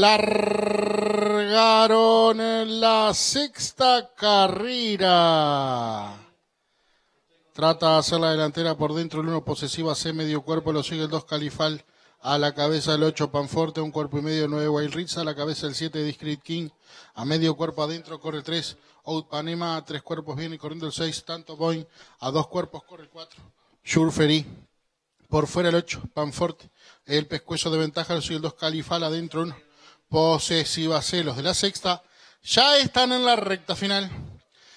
largaron en la sexta carrera. Trata de hacer la delantera por dentro, el uno posesiva C, medio cuerpo, lo sigue el 2 Califal, a la cabeza el 8 Panforte, un cuerpo y medio 9 Wild Ritz, a la cabeza el 7 Discreet King, a medio cuerpo adentro corre el 3 Out Panema, a tres cuerpos viene corriendo el 6 Tanto Boeing, a dos cuerpos corre el 4 Shurfery, por fuera el 8 Panforte, el pescuezo de ventaja, sigue el 2 Califal, adentro 1 posesiva los de la sexta, ya están en la recta final.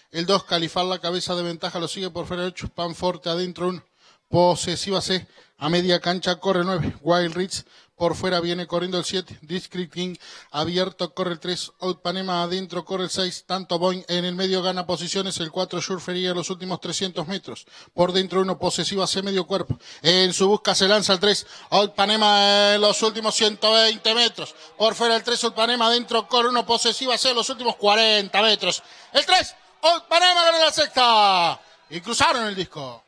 El 2, Califal, la cabeza de ventaja, lo sigue por fuera el 8. Panforte adentro, 1. Posesiva C. A media cancha corre 9. Wild Ritz por fuera viene corriendo el 7. Discreet King abierto corre el 3. Out Panema adentro corre el 6. Tanto Boeing en el medio gana posiciones. El 4 Surfería los últimos 300 metros. Por dentro 1 posesiva C medio cuerpo. En su busca se lanza el 3. Out Panema en los últimos 120 metros. Por fuera el 3 Out Panema adentro corre 1 posesiva C los últimos 40 metros. El 3 Old Panema gana la sexta. Y cruzaron el disco.